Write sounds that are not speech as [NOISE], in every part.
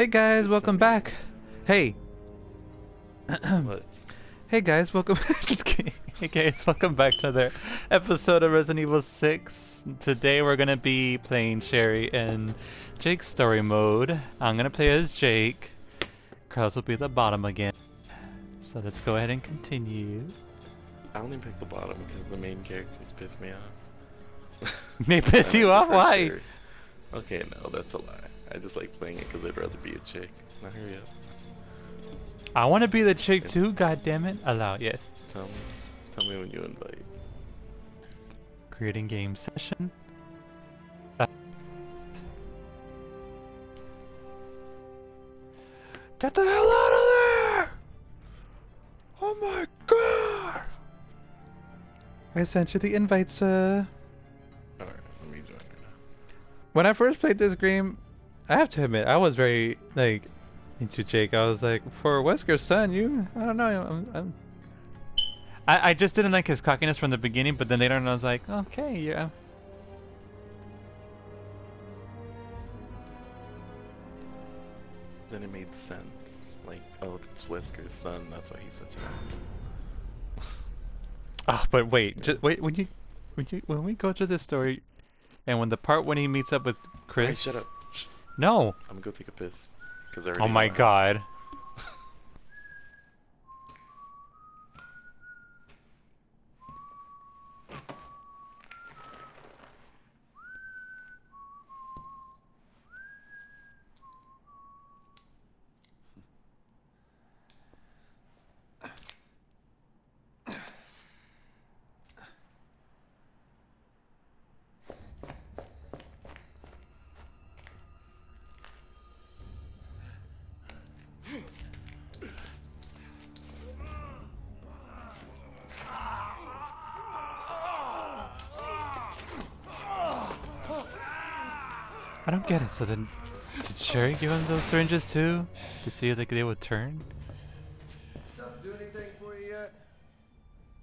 [CLEARS THROAT] Hey guys, welcome [LAUGHS] back. Hey. Hey guys, welcome. Just kidding. Hey guys, welcome back to another episode of Resident Evil 6. Today we're gonna be playing Sherry in Jake's story mode. I'm gonna play as Jake. Carlos will be at the bottom again. So let's go ahead and continue. I only pick the bottom because the main characters piss me off. they piss [LAUGHS] you off? Why? pressure. Okay, no, that's a lie. I just like playing it because I'd rather be a chick. Now hurry up. I want to be the chick too. God damn it! Allow yes. Tell me. Tell me when you invite. Creating game session. Get the hell out of there! Oh my god! I sent you the invites, uh... Alright, let me join right now. When I first played this game, I have to admit, I was very, like, into Jake. I was like, for Wesker's son, you... I don't know, I'm... I'm I, I just didn't like his cockiness from the beginning, but then later on I was like, okay, yeah. Then it made sense. Like, oh, it's Wesker's son, that's why he's such an asshole. Oh, but wait, just wait when you when you when we go to this story, and when the part when he meets up with Chris. Hey, shut up. No. I'm gonna go take a piss. Cause I Oh my know God. I don't get it. So then, did Sherry give him those syringes too, to see if like they would turn? Stuff do anything for you yet?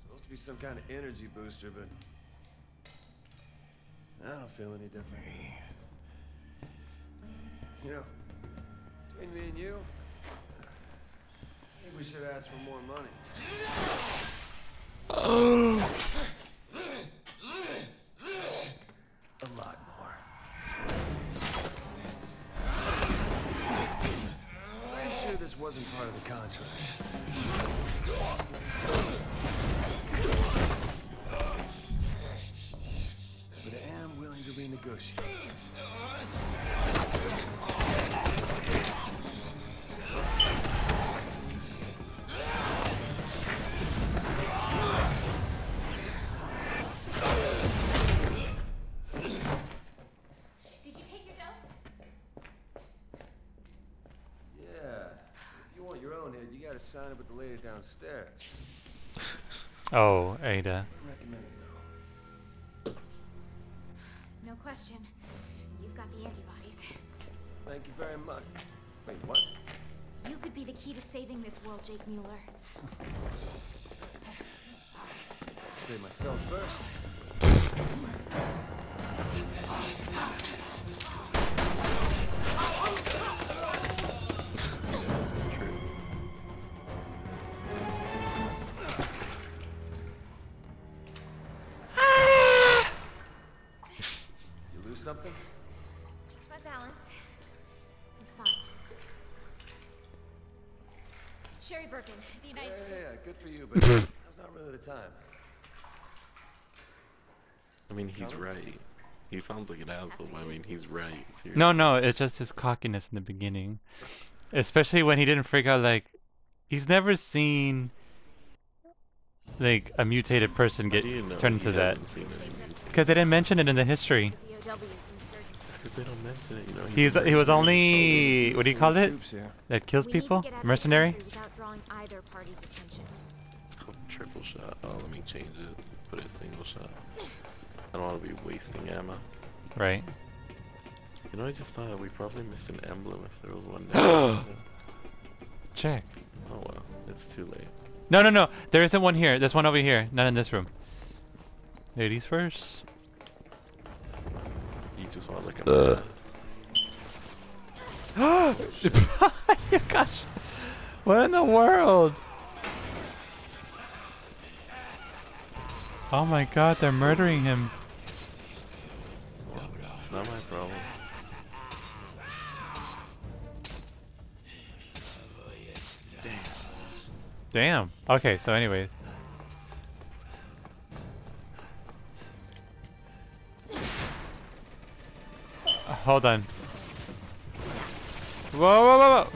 supposed to be some kind of energy booster, but I don't feel any different. You know, between me and you, I think we should ask for more money. [GASPS] A wasn't part of the contract. But I am willing to renegotiate. Own head, you gotta sign it with the lady downstairs. Oh, Ada. I recommend it though. No question. You've got the antibodies. Thank you very much. Wait, what? You could be the key to saving this world, Jake Mueller. Save myself first. Sherry Birkin, the Yeah, United yeah, States. yeah, good for you, but [LAUGHS] that's not really the time. I mean, he's right. He sounds like an asshole, but I mean, he's right. Seriously. No, no, it's just his cockiness in the beginning, especially when he didn't freak out. Like, he's never seen like a mutated person get you know turned into that hasn't seen any movies? because they didn't mention it in the history. Because they don't mention it, you know. He's he was only what do you call it? Here. That kills We need to people? get out of the Mercenary? country Without drawing either party's attention. It's called triple shot. Oh, let me change it. Put it single shot. I don't want to be wasting ammo. Right. You know, I just thought we probably missed an emblem if there was one [GASPS] there. Check. oh well, it's too late. No, no, no. There isn't one here. There's one over here. Not in this room. Ladies first. You just want like a. Gosh, what in the world? Oh my god, they're murdering him. Not my problem. Damn. Damn. Okay, so anyways. Hold on. Whoa, whoa, whoa, whoa.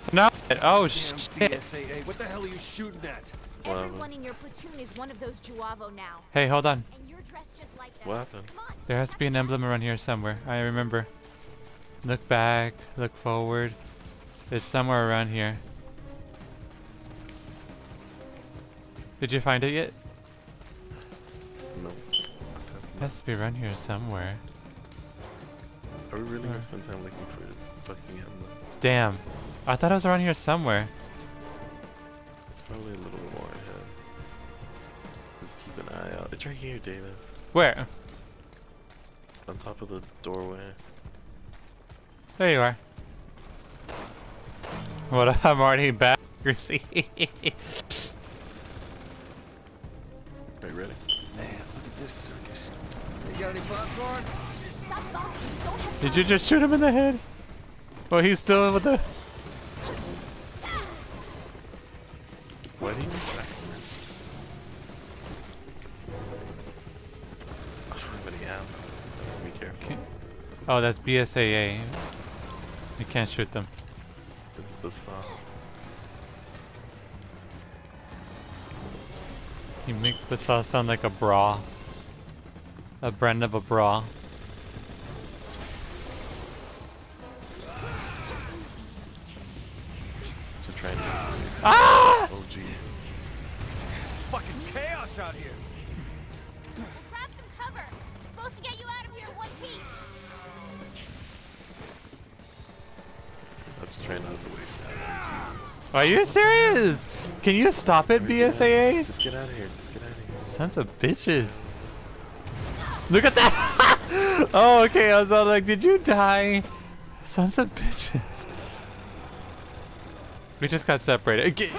So now, oh Damn shit. BSAA, what the hell are you shooting at? Everyone in your platoon is one of those J'avo now. Hey, hold on. And you're dressed just like them. What happened? On. There has to be an emblem around here somewhere. I remember. Look back, look forward. It's somewhere around here. Did you find it yet? No. It has to be around here somewhere. Are we really Where? gonna spend time looking for fucking emblem? Damn. I thought it was around here somewhere. It's probably a little more ahead. Just keep an eye out. It's right here, Davis. Where? On top of the doorway. There you are. What? I'm already back. [LAUGHS] [LAUGHS] Did you just shoot him in the head? Well, he's still with the. What are you track me? I don't have. Be careful. Okay. Oh, that's BSAA. You can't shoot them. It's bizarre. You make sauce sound like a bra. A brand of a bra. To try and Ah! Oh gee. It's fucking chaos out here. Grab some cover. I'm supposed to get you out of here in one piece. Let's try not to waste ammo. Are you serious? Can you stop it, Get out of here. BSAA? Just get out of here. Just get out of here. Sons of bitches. Look at that! [LAUGHS] oh, okay. I was all like, did you die? Sons of bitches. We just got separated.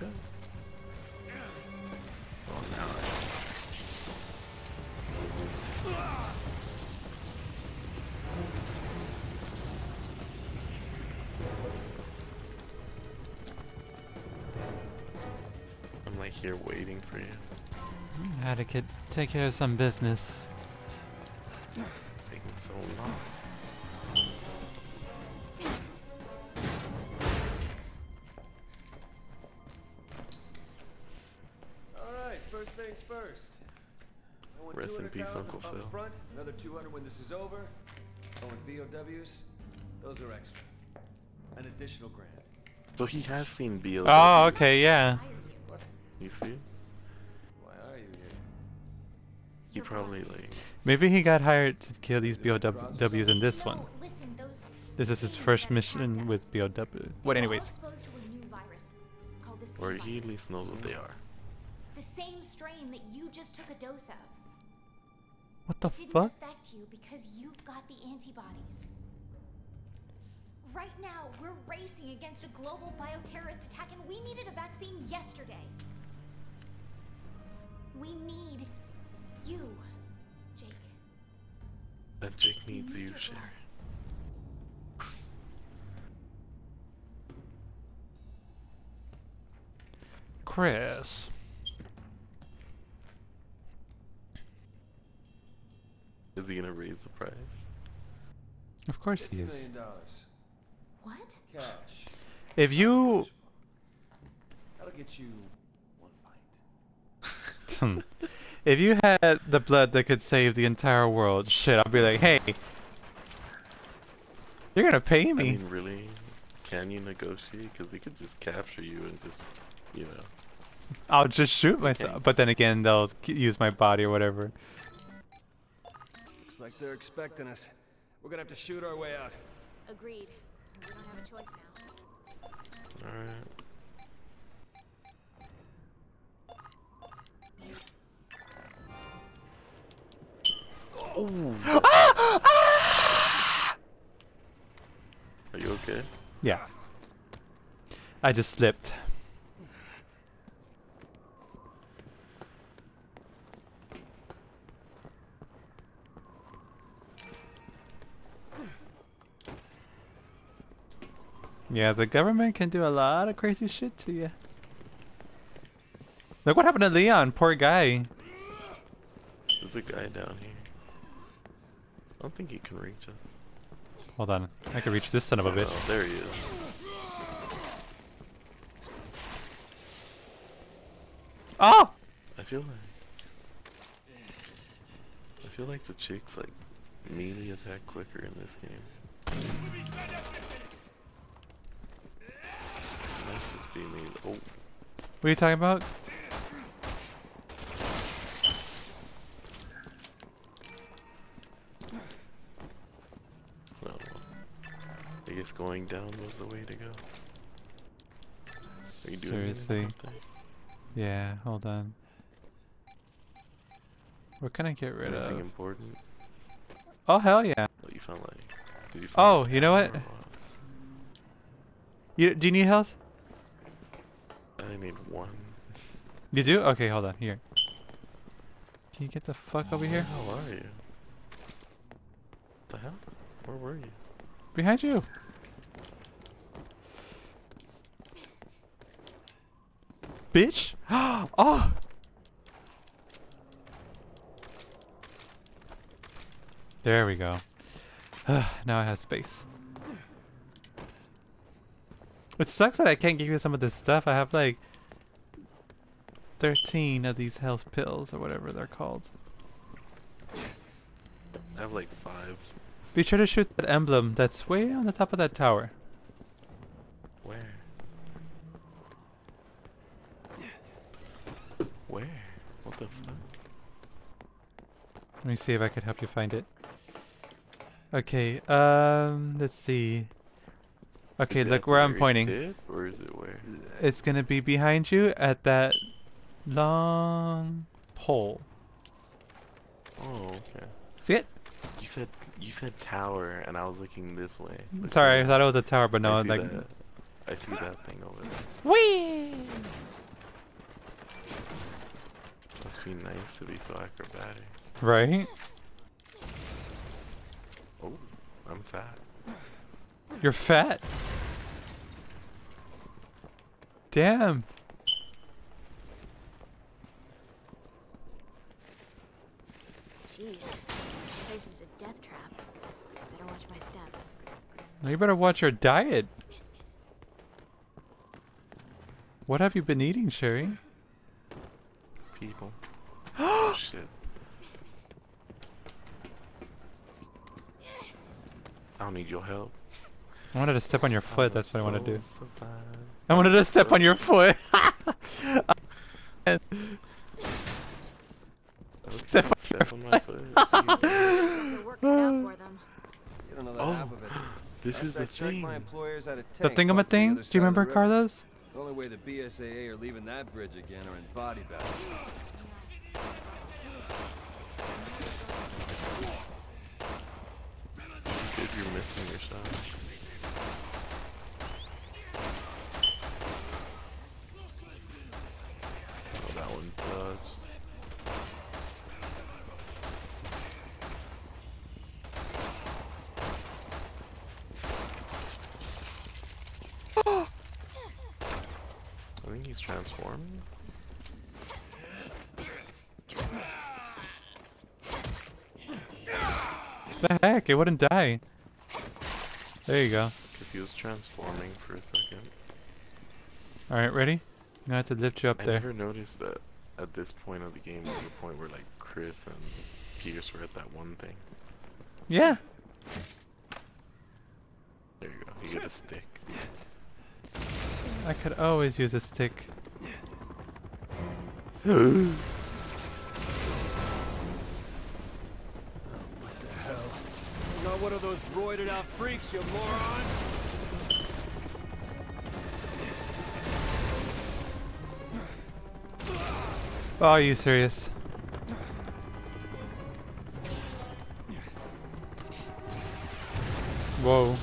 Not kill this guy? Oh, now I... I'm like here waiting for you. Had to take care of some business. Taking so long. Peace, 200,000 Uncle up Front, another 200 when this is over. Oh, and BOWs, those are extra. An additional grand. So he has seen BO. Oh, okay, yeah. What? You see? Why are you here? He probably like. Maybe he got hired to kill these BOWs in this one. This is his first mission with BOW. What, anyways? exposed to a new virus called the Or he at least knows what they are. The same strain that you just took a dose of. What the Didn't fuck? affect you because you've got the antibodies. Right now, we're racing against a global bioterrorist attack, and we needed a vaccine yesterday. We need you, Jake. And Jake needs need you, your Sherry. Chris. Is he gonna raise the price? Of course he is. million dollars. What? Cash. If you That'll get you one pint. [LAUGHS] if you had the blood that could save the entire world, shit, I'd be like, hey, you're gonna pay I me. mean, really? Can you negotiate? Because he could just capture you and just, you know. I'll just shoot myself. But then again, they'll use my body or whatever. Looks like they're expecting us. We're gonna have to shoot our way out. Agreed. We don't have a choice now. Alright. [GASPS] Ah! Are you okay? Yeah. I just slipped. Yeah, the government can do a lot of crazy shit to you. Look what happened to Leon, poor guy. There's a guy down here. I don't think he can reach us. Hold on, I can reach this son of a bitch. Oh, there he is. Oh! I feel like I feel like the chicks like melee attack quicker in this game. Me. Oh, What are you talking about? no. I guess going down was the way to go. Are you doing Seriously. Yeah, hold on. What can I get rid Anything of? important? Oh hell yeah! Oh, you found like. You Oh, you know what? You do you need health? I need one. You do? Okay, hold on. Here. Can you get the fuck over here? How are you? The hell? Where were you? Behind you. Bitch. [GASPS] oh. There we go. [SIGHS] now I have space. It sucks that I can't give you some of this stuff. I have like 13 of these health pills or whatever they're called. I have like five. Be sure to shoot that emblem that's way on the top of that tower. Where? Where? What the fuck? Let me see if I could help you find it. Okay, um, let's see. Okay, look the where I'm pointing. or is it where? It's gonna be behind you at that long pole. Oh, okay. See it? You said you said tower, and I was looking this way. but Sorry, I thought it was a tower, but no, I like. that. I see that thing over there. Whee! Must be nice to be so acrobatic. Right? Oh, I'm fat. You're fat. Damn. Jeez, this place is a death trap. Better watch my step. Now you better watch your diet. What have you been eating, Sherry? People. oh [GASPS] shit. I don't need your help. I wanted to step on your foot, that's what I want to do. So surprised. I wanted to step on your foot. [LAUGHS] Step on step on my foot. Jesus. The work cut out for them. You don't know the Oh, half of it. [GASPS] this is Last I the thing. My employers had a the tank parked on the thingamathing? other Do you remember. Carlos? The only way the BSAA are leaving that bridge again are in body bags. Good, you're missing your shot. Oh, that one touched. I think. The heck? It wouldn't die. There you go. Because he was transforming for a second. Alright, ready? I'm gonna have to lift you up there. I never noticed that at this point of the game was the point where like Chris and Pierce were at that one thing. Yeah. There you go. You get a stick. I could always use a stick. [GASPS] Oh, what the hell? I'm not one of those roided out freaks, you morons! Oh, are you serious? Whoa.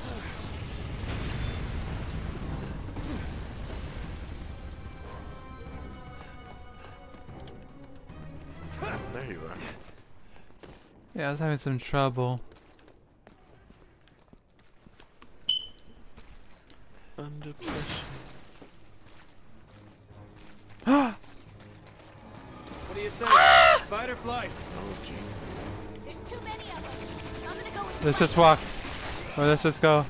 Yeah, I was having some trouble. Under pressure. [GASPS] What do you think? Ah! Fight or flight? Oh Jesus. There's too many of them. I'm gonna go with Let's just walk. Or let's just go.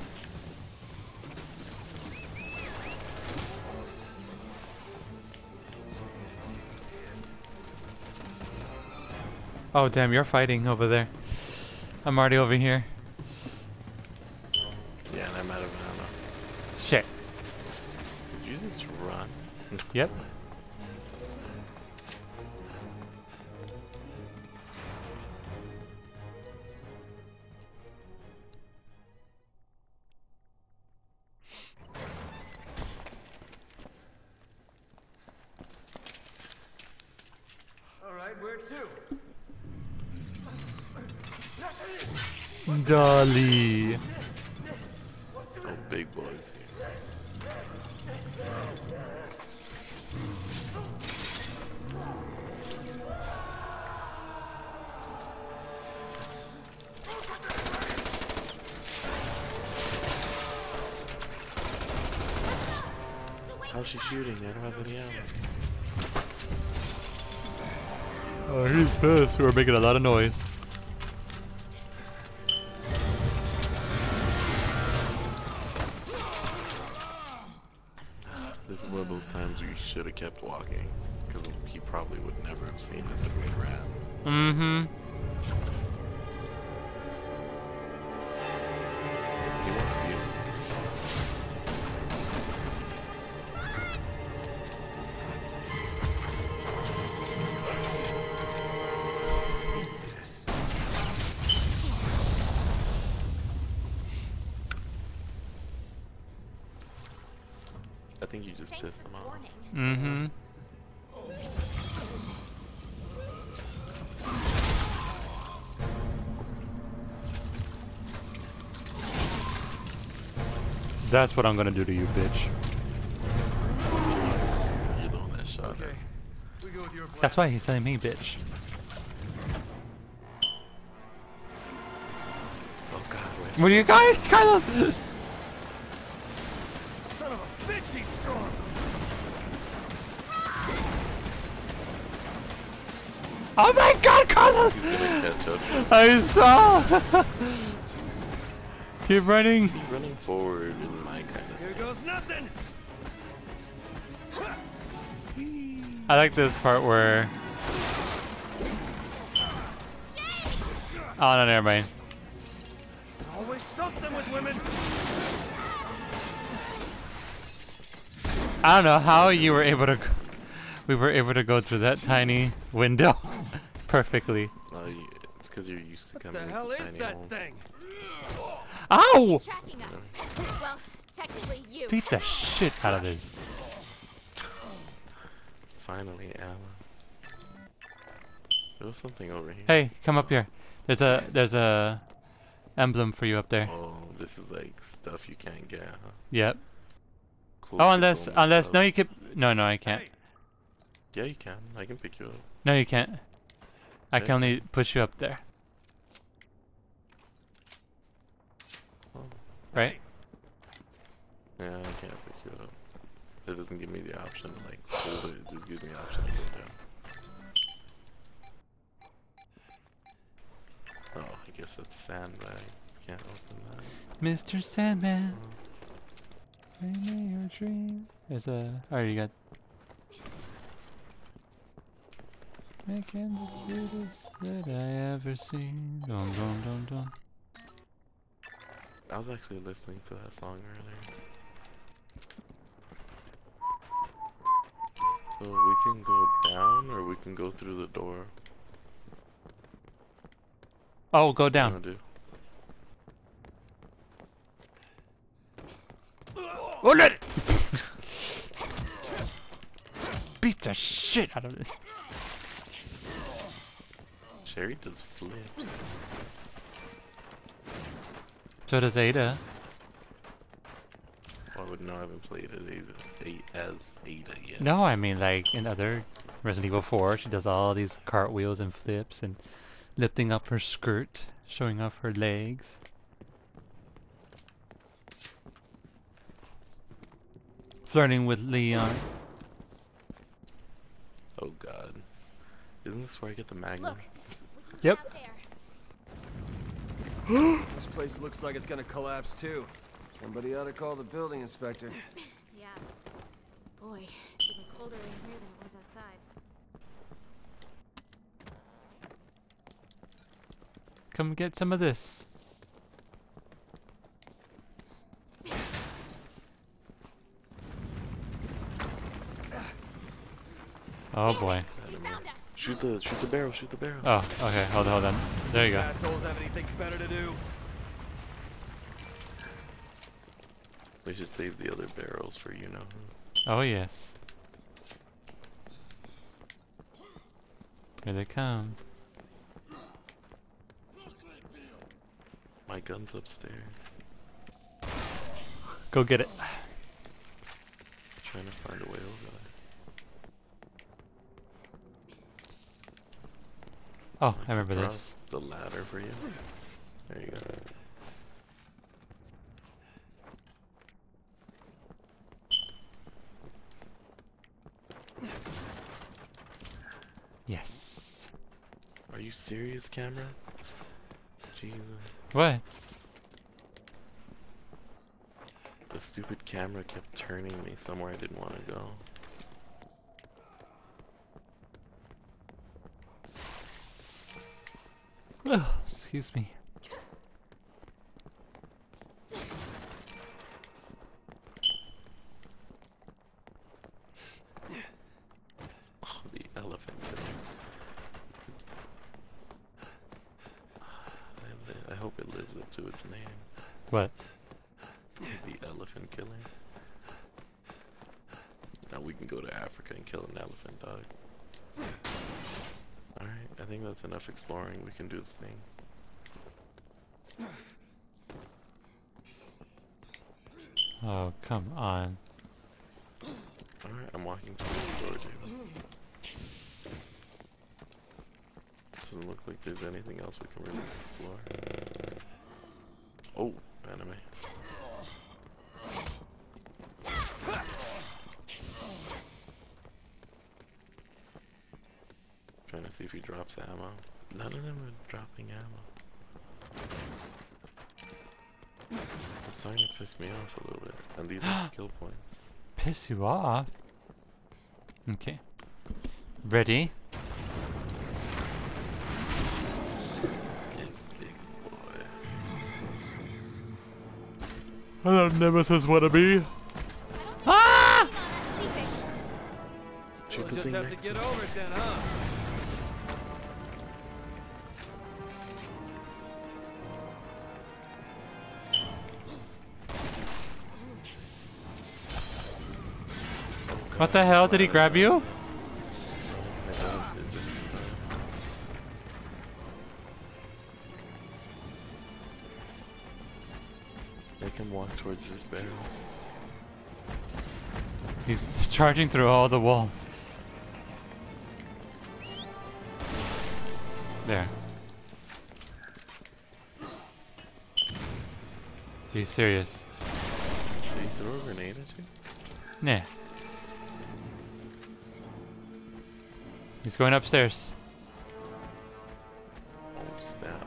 Oh damn, you're fighting over there. I'm already over here. Yeah, and I'm out of ammo. Shit. Did you just run? Yep. Dolly. Oh, big boys here. How's she shooting? I don't have any ammo. Uh, oh, he's pissed. We're making a lot of noise. That's what I'm gonna do to you, bitch. You're the that Okay. We go with your. That's why he's saying me, bitch. Oh god, wait. What do you guys, Kylo? Son of a bitch, he's strong! Oh my God, Carlos! He's gonna catch up. I saw. [LAUGHS] Keep running. Keep running forward in my kind of Here goes nothing! I like this part where. Oh no, never mind. There's always something with women! I don't know how you were able to. We were able to go through that tiny window [LAUGHS] perfectly. Oh, you, it's because you're used to What coming the hell is tiny that holes. thing? Ow! He's tracking us. [LAUGHS] Well. Beat the shit out of this. Finally, Alan. There was something over here. Hey, come up here. There's a there's a emblem for you up there. Oh, this is like stuff you can't get, huh? Yep. Cool Oh, unless unless no, you could. No, no, I can't. Hey, Yeah, you can. I can pick you up. No, you can't. I can Okay. only push you up there. Right? Yeah, I can't pick you up. It doesn't give me the option to like hold it. It just gives me the option to go down. Oh, I guess that's sandbags. Can't open that. Mr. Sandman. Bring me your dream. There's a. Oh, you got. Making the cutest that I ever seen. Dun dun dun dun. I was actually listening to that song earlier. So we can go down or we can go through the door. Oh, go What do you down. do? Oh, it! Beat the shit out of it. Sherry does flips. So does Ada. Well, I would know I haven't played as Ada, as Ada yet. No, I mean like in other Resident Evil 4, she does all these cartwheels and flips and lifting up her skirt, showing off her legs. Flirting with Leon. Oh god. Isn't this where I get the magnum? Look, we can Yep. Get out there. This place looks like it's gonna collapse too. Somebody ought to call the building inspector. [CLEARS THROAT] Yeah. Boy, it's even colder in here than it was outside. Come get some of this. [LAUGHS] Oh boy. You found us. Shoot the shoot the barrel, shoot the barrel. Oh, okay. Hold on, hold on. There you go. Assholes have anything better to do? We should save the other barrels for you know. Oh yes. Here they come. My gun's upstairs. Go get it. Trying to find a way over there. Oh, I remember this. The ladder for you. There you go. Yes. Are you serious, camera? Jesus. What? The stupid camera kept turning me somewhere I didn't want to go. Excuse me. Oh, the elephant killer. I, li- I hope it lives up to its name. What? The elephant killer. Now we can go to Africa and kill an elephant dog. Alright, I think that's enough exploring. We can do this thing. Oh, come on. Alright, I'm walking towards the storage area. Doesn't look like there's anything else we can really explore. Oh, anime. Trying to see if he drops ammo. None of them are dropping ammo. It's starting to piss me off a little bit. And these are skill points. Piss you off? Okay. Ready? It's big boy. Hello, Nemesis wannabe. Ah! Not us leaving. Shoot We'll just have to get over it then, huh? What the hell? Did he grab you? I don't, it just, Make him walk towards this barrel. He's charging through all the walls. There. Are you serious? Did he throw a grenade at you? Nah. He's going upstairs. Oh, snap.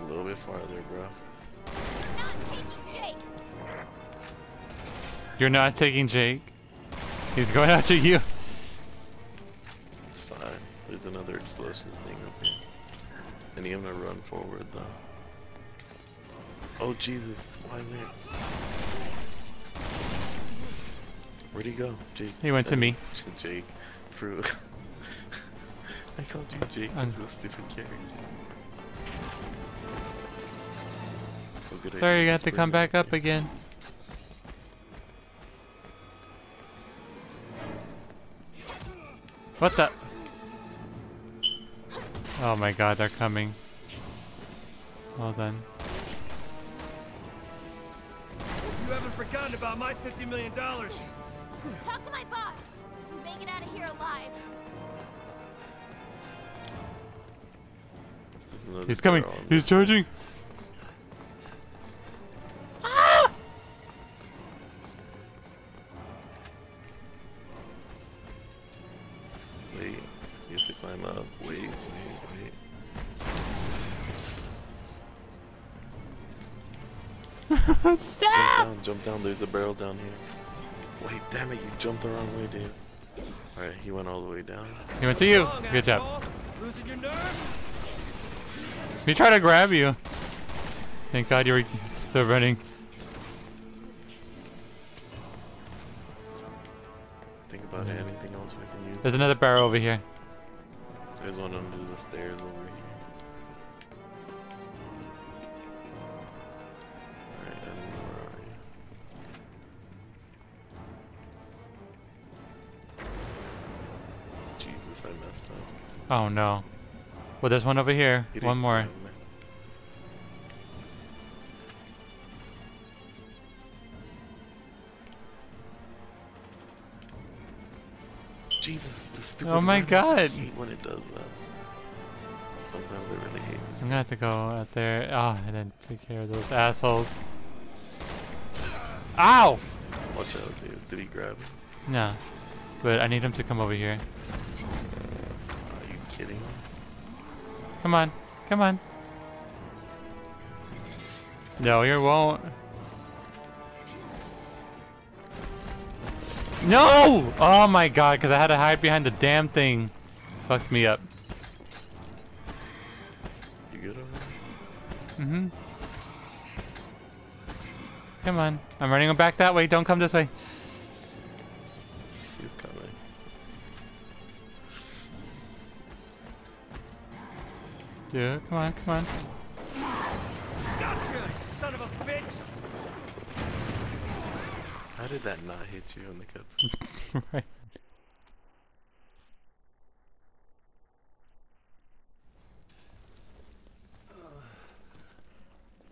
A little bit farther, bro. Not taking Jake. You're not taking Jake. He's going [LAUGHS] after you. It's fine. There's another explosion thing up here. And have to run forward, though. Oh, Jesus. Why is there... Where'd he go? Jake. He went to me. [LAUGHS] Jake. Fruit. [LAUGHS] I called you Jake Um. as a stupid character. Oh, Sorry, you let's got to come back up again. What the? Oh my god, they're coming. Well done. You haven't forgotten about my $50 million. Talk to my boss. Make it out of here alive. He's coming. He's charging. Ah! Wait, he has to climb up. Wait, wait, wait. [LAUGHS] Jump Stop! down, jump down. There's a barrel down here. Wait, damn it, you jumped the wrong way, dude. Alright, he went all the way down. He went to you. Wrong, Good job. asshole. Losing your nerve? He tried to grab you. Thank God you were still running. Think about it, anything else we can use? There's another barrel over here. There's one under the stairs over Oh no. Well, there's one over here. He One more. Jesus, the stupid Oh my. God. I hate when it does that. Sometimes I really hate this. I'm gonna have to go out there. Oh, I didn't take care of those assholes. Ow! Watch out, dude. Did he grab? No. But I need him to come over here. Are you kidding me? Come on. Come on. No, you won't. No! Oh my god, because I had to hide behind the damn thing. Fucked me up. You good over? Mm-hmm. Come on. I'm running him back that way. Don't come this way. Dude, come on, come on. Gotcha, son of a bitch! How did that not hit you in the cutscene? right.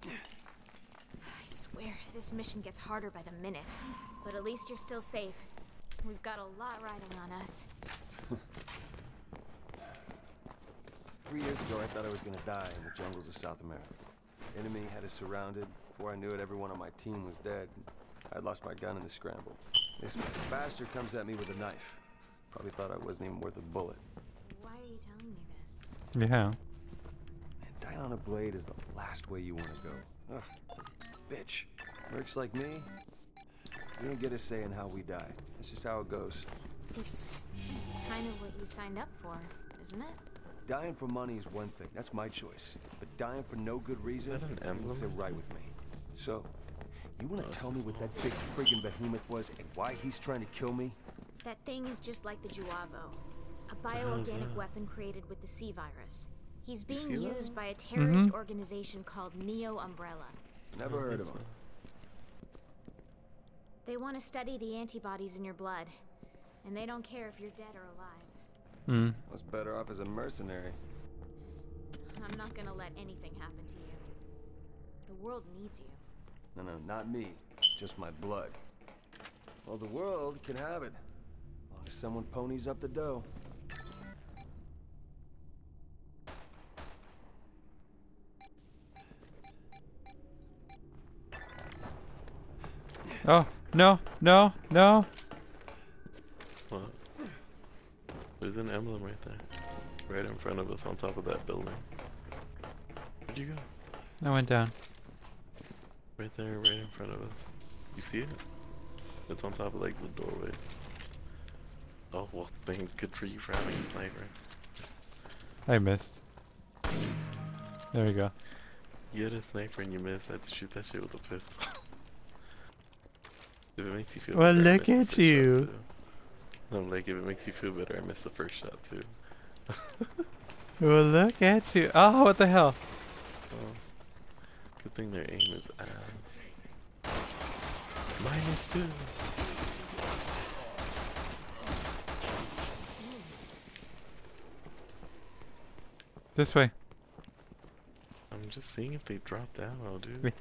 [LAUGHS] I swear, this mission gets harder by the minute. But at least you're still safe. We've got a lot riding on us. Three years ago, I thought I was gonna die in the jungles of South America. Enemy had us surrounded. Before I knew it, everyone on my team was dead. I'd lost my gun in the scramble. This bastard comes at me with a knife. Probably thought I wasn't even worth a bullet. Why are you telling me this? Yeah. And dying on a blade is the last way you want to go. Ugh, bitch. Mercs like me, we don't get a say in how we die. That's just how it goes. It's kind of what you signed up for, isn't it? Dying for money is one thing. That's my choice. But dying for no good reason that an doesn't sit right with me. So, you want Oh, to it's tell me what that big friggin' behemoth was and why he's trying to kill me? That thing is just like the J'avo. A hell is bioorganic weapon created with the C virus. He's see being that? used by a terrorist Mhm. organization called Neo Umbrella. Never heard of him. They want to study the antibodies in your blood. And they don't care if you're dead or alive. Hmm. I was better off as a mercenary. I'm not gonna let anything happen to you. The world needs you. No, no, not me. Just my blood. Well, the world can have it. As long as someone ponies up the dough. Oh, no, no, no. What? There's an emblem right there. Right in front of us on top of that building. Where'd you go? I went down. Right there, right in front of us. You see it? It's on top of like the doorway. Oh well, thank good for you for having a sniper. I missed. There we go. You had a sniper and you missed. I had to shoot that shit with a pistol. [LAUGHS] If it makes you feel Well, better, look at you. too. I'm like, if it makes you feel better, I missed the first shot too. [LAUGHS] Well, look at you. Oh, what the hell? Oh. Good thing their aim is ass. Minus two. This way. I'm just seeing if they dropped ammo, dude.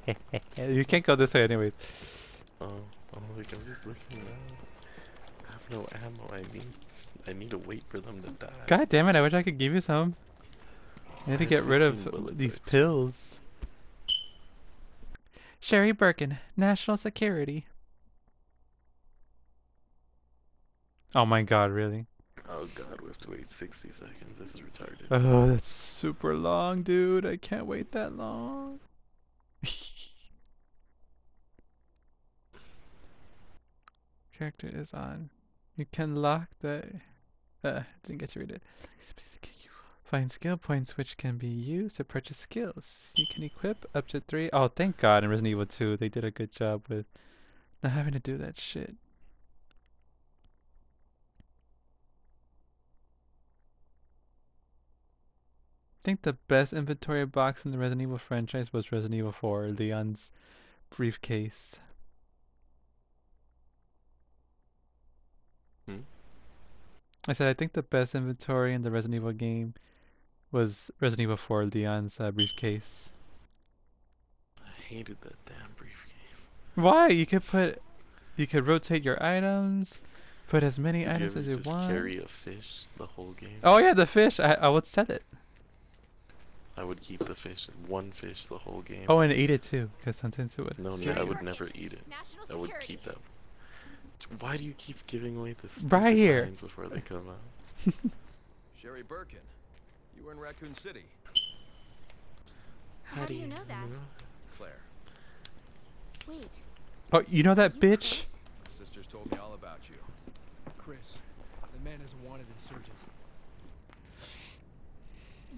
[LAUGHS] you can't go this way anyways. Oh, oh, like I'm just looking now. Have no ammo. I need, I need to wait for them to die. God damn it, I wish I could give you some. I need to get rid of these pills. Sherry Birkin, National Security. Oh my god, really? Oh god, we have to wait 60 seconds. This is retarded. Oh, that's super long, dude. I can't wait that long. [LAUGHS] Character is on. You can lock the. Uh, didn't get to read it. Find skill points which can be used to purchase skills. You can equip up to three. Oh, thank God in Resident Evil 2 they did a good job with not having to do that shit. I think the best inventory box in the Resident Evil franchise was Resident Evil 4, Leon's briefcase. Hmm? I said I think the best inventory in the Resident Evil game was Resident Evil 4, Leon's uh, briefcase. I hated that damn briefcase. Why? You could put, you could rotate your items, put as many Did items ever as you just want. carry a fish the whole game? Oh yeah, the fish. I I would sell it. I would keep the fish, one fish the whole game. Oh, and eat it too, because sometimes it would. no, no, I would never eat it. I would keep that. Why do you keep giving away the Right here. lines before they come out? [LAUGHS] Sherry Birkin, you were in Raccoon City. How do you know that? Claire, Wait. Oh, you know that you bitch? Chris? my sisters told me all about you. Chris, the man is a wanted insurgent.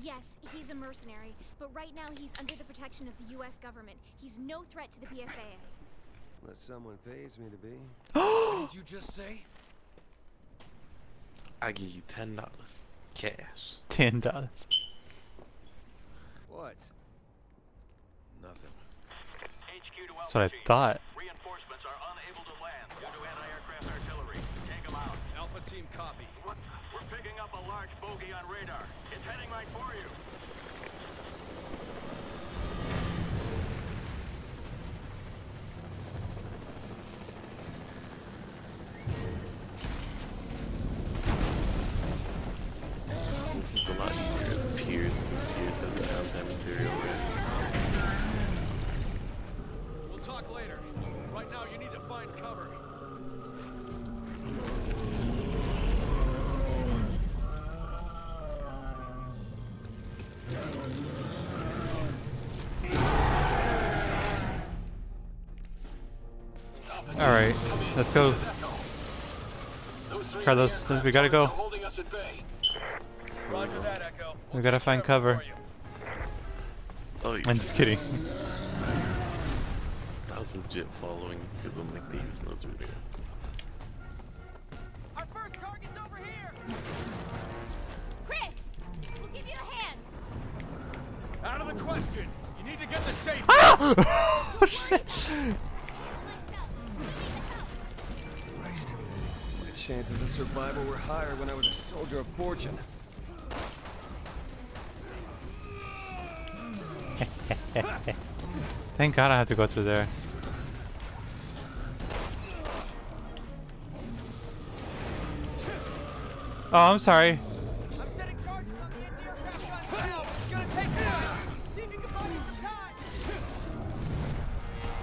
Yes, he's a mercenary, but right now he's under the protection of the U.S. government. He's no threat to the BSAA. Unless someone pays me to be. [GASPS] what did you just say? I give you ten dollars, cash. Ten dollars. What? Nothing. That's what I thought. Reinforcements are unable to land due to anti-aircraft artillery. Take them out. Alpha team copy. What? We're picking up a large bogey on radar. It's heading right for you. All right, let's go. Carlos, we gotta go. That, We gotta find cover. Oh, I'm just kidding. I was legit following because I'm like Davis knows they chances of survival were higher when I was a soldier of fortune. [LAUGHS] Thank God I have to go through there. Oh, I'm sorry.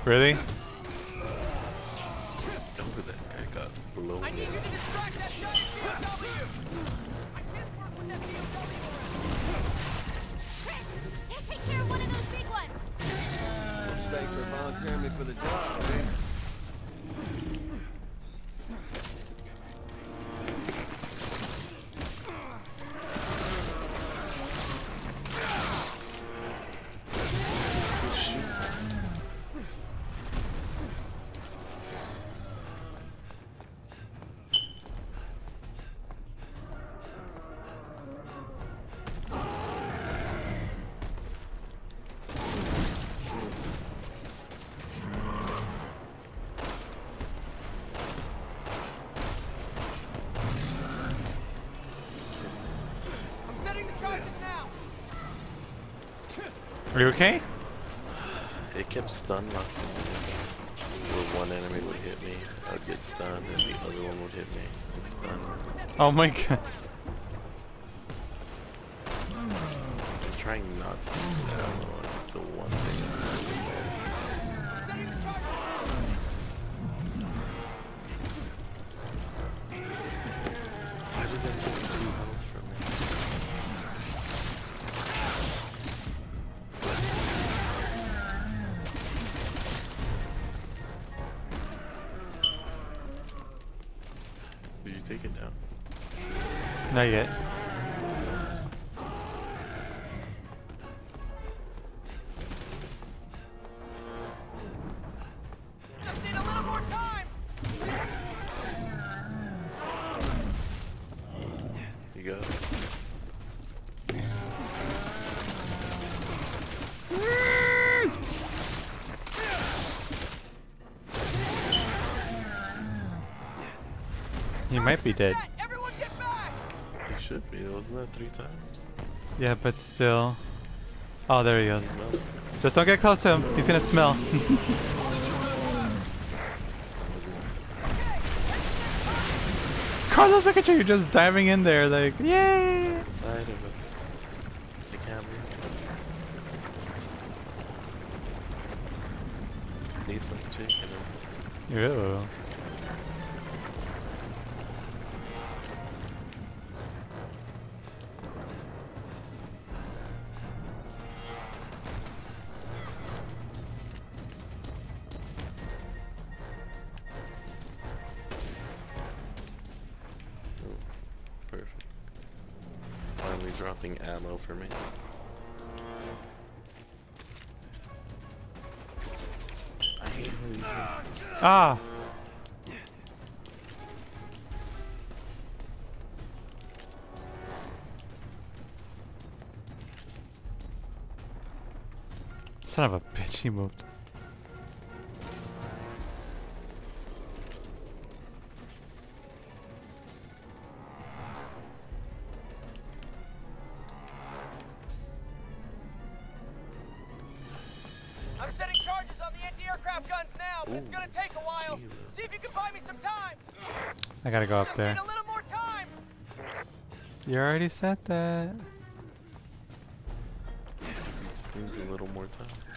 I'm Volunteering me for the job, babe. You okay? It kept stun locking. Where one enemy would hit me, I'd get stunned, and the other one would hit me and stun. Oh my god. I'm trying not to use ammo. It's the one thing take down? Not yet. You might be dead. Set. Everyone get back. You should be. Wasn't that three times? Yeah, but still. Oh, there he goes. Just don't get close to him. He's gonna smell. [LAUGHS] [LAUGHS] Carlos, look at you. You're just diving in there like, yay! Side of it. The camera. Tastes like chicken. Ew. Ammo for me. Ah! Son of a bitch, he moved. Up there. need a little more time. You already said that. He just needs a little more time.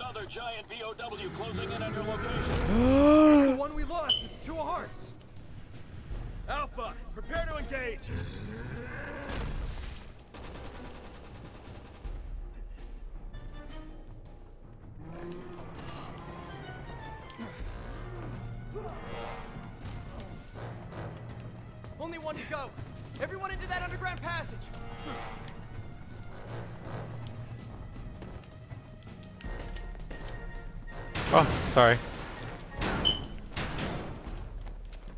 Another giant BOW closing in on your location. [GASPS] The one we lost at the Two of Hearts. Alpha, prepare to engage. Only one to go. Everyone into that underground passage. Sorry.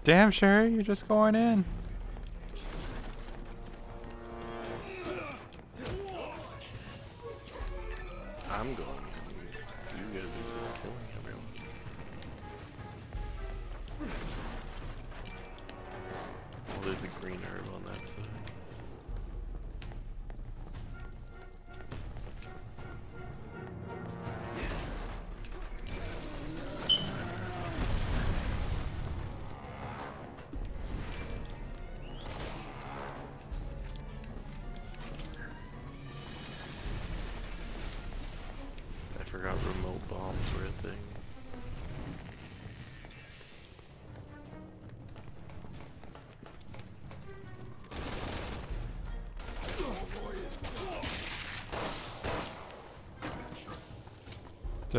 Damn, Sherry, you're just going in.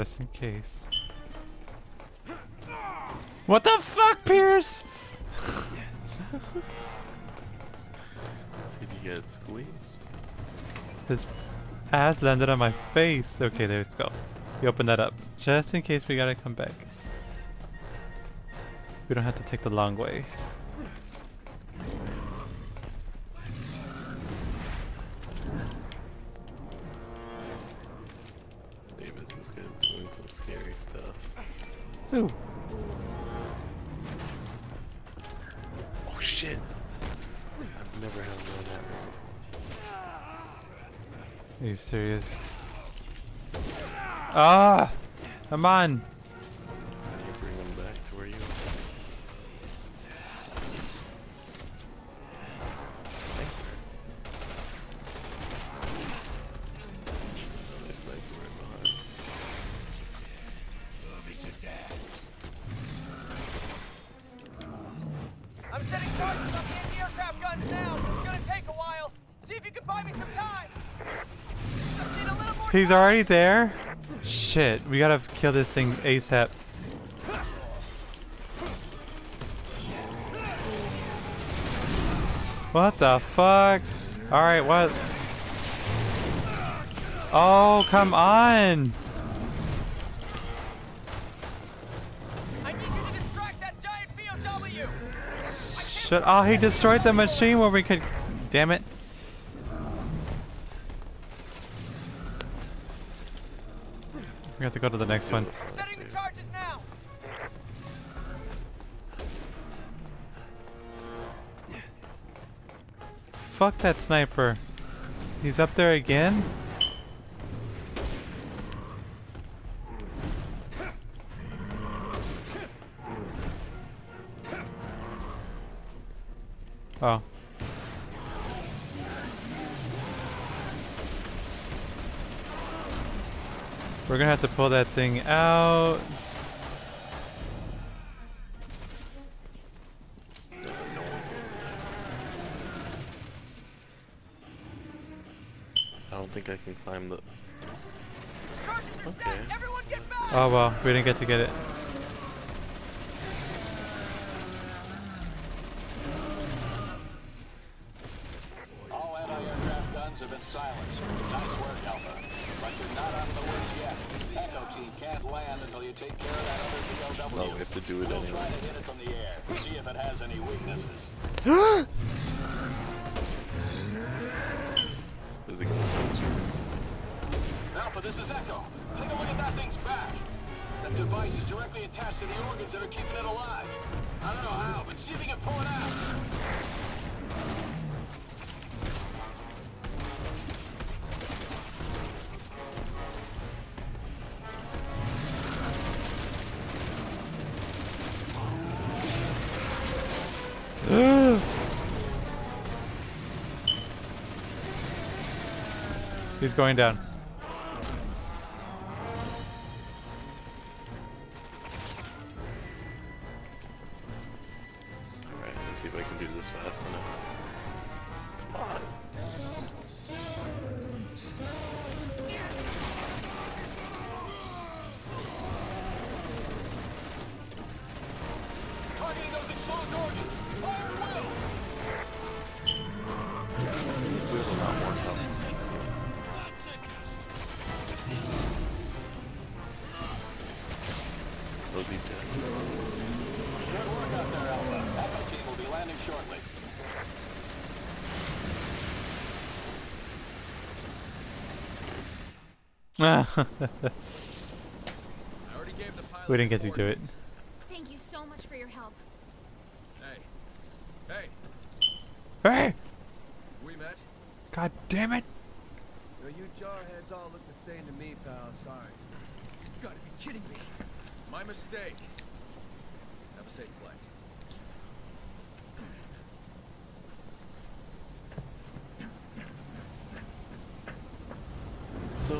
Just in case. What the fuck, Pierce? Did you get squeezed? His ass landed on my face. Okay, there let's go. We open that up. Just in case we gotta come back. We don't have to take the long way. Ooh. Oh shit! I've never had one happen. Are you serious? Ah! Come on! He's already there? Shit, we gotta kill this thing ASAP. What the fuck? Alright, what? Oh, come on! I need you to distract that giant BOW. I can't Shut Oh, he destroyed the machine where we could. Damn it. We have to go to the next one. setting the charges now. Fuck that sniper. He's up there again? Oh. We're gonna have to pull that thing out. No, no one's over there. I don't think I can climb the. Charges are set. Okay. Everyone get back. Oh well, we didn't get to get it. He's going down. Ah. [LAUGHS] we didn't get to do it. Thank you so much for your help. Hey. Hey. Hey! We met. God damn it! Yo, you jarheads all look the same to me, pal. Sorry. You gotta be kidding me. My mistake. Have a safe flight. So,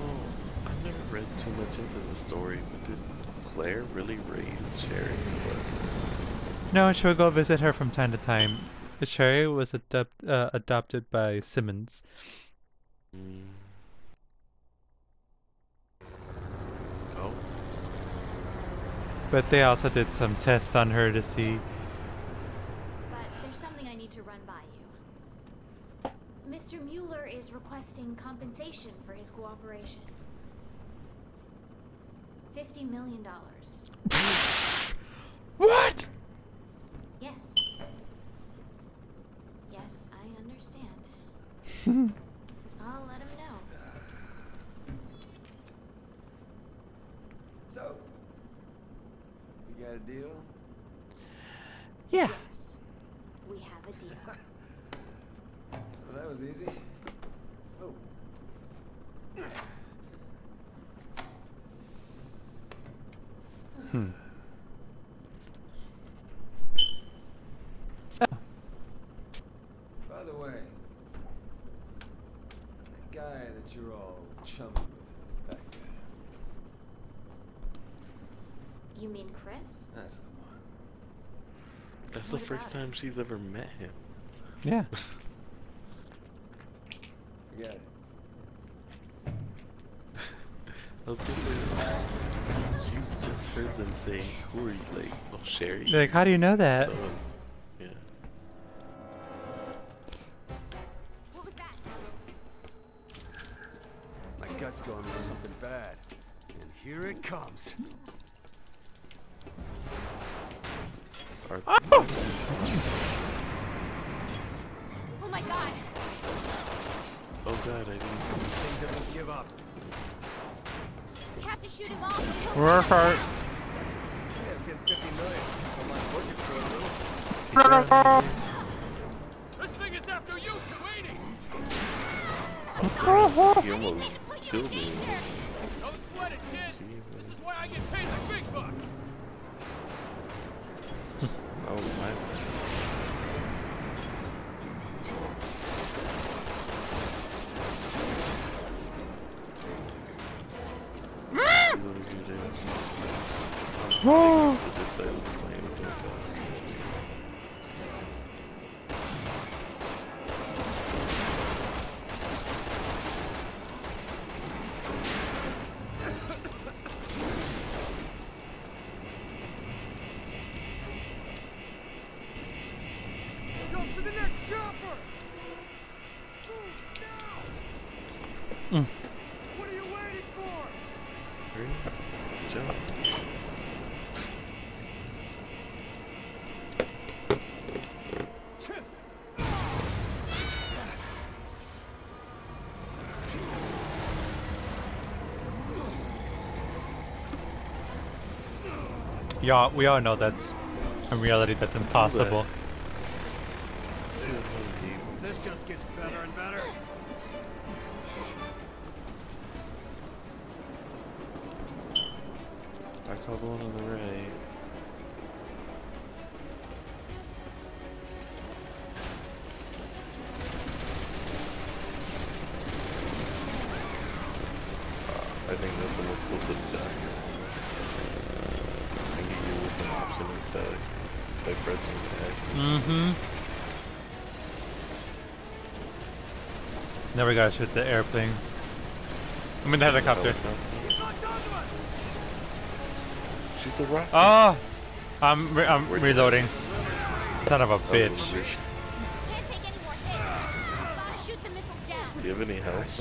I've never read too much into the story, but did Claire really raise Sherry? Or what? No, she'll go visit her from time to time. Sherry was adopt, uh, adopted by Simmons. Mm. Oh, But they also did some tests on her to see. But there's something I need to run by you. Mr. Muller is requesting compensation for his cooperation. Fifty million dollars. [LAUGHS] What? Yes. Yes, I understand. [LAUGHS] I'll let him know. So, we got a deal? Yeah. Yes. We have a deal. Well, that was easy. Oh. Hmm. By the way, that guy that you're all chummy with back there, You mean Chris? that's the one. that's the first about it? time she's ever met him. Yeah. [LAUGHS] Forget it. I was gonna you just heard them say, "Who are you?" Like, oh, Sherry. Like, how do you know that? So, Oh God, I didn't see. Think that was give up. We have to shoot him off. We're hurt. down. Yeah, it's getting 50 million. Don't mind working for little. This thing is after you two, ain't it? He almost killed me. We all know that's in reality that's impossible. Now we gotta shoot the airplanes. I mean the helicopter. Shoot the rocket. Oh! I'm, re I'm Where'd- reloading. Son of a Oh, bitch. you're- Can't take any more hits. Gotta shoot the missiles down. Do you have any I health?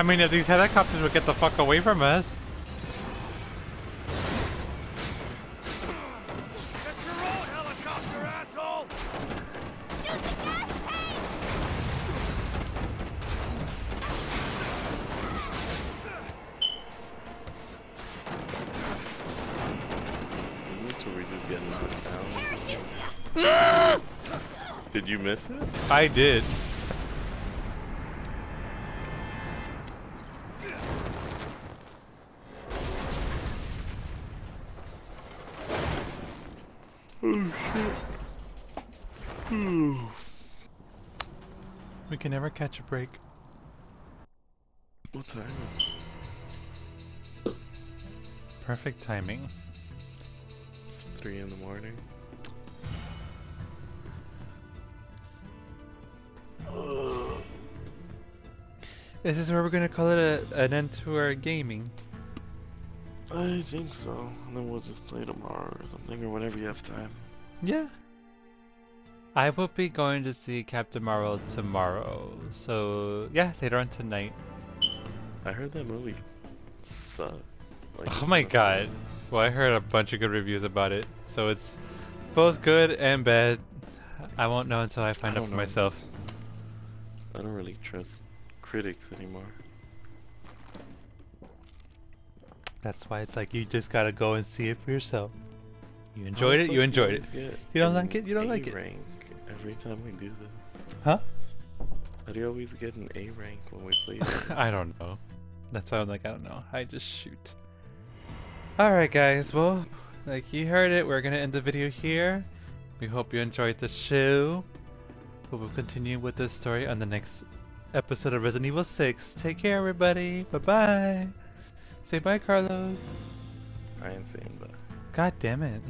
I mean, if these helicopters would get the fuck away from us. That's your own helicopter, asshole! Shoot the gas tank! parts where we just getting put down. [GASPS] Did you miss it? I did. We can never catch a break. What time is it? Perfect timing. It's three in the morning. This is where we're gonna call it a, an end to our gaming? I think so. And then we'll just play tomorrow or something, or whenever you have time. Yeah. I will be going to see Captain Marvel tomorrow. So, yeah, later on tonight. I heard that movie sucks. Like, Oh my god. so- Well, I heard a bunch of good reviews about it. So it's both good and bad. I won't know until I find out for know. myself. I don't really trust critics anymore. That's why it's like you just gotta go and see it for yourself. You oh, enjoyed it, you enjoyed it. You don't like it, you don't A like it. rank every time we do this. Huh? How do you always get an A rank when we play? [LAUGHS] I don't know. That's why I'm like, I don't know. I just shoot. Alright guys, well, like you heard it, we're gonna end the video here. We hope you enjoyed the show. But we'll continue with this story on the next episode of Resident Evil 6. Take care everybody. Bye bye. Say bye Carlos. I ain't saying that. God damn it.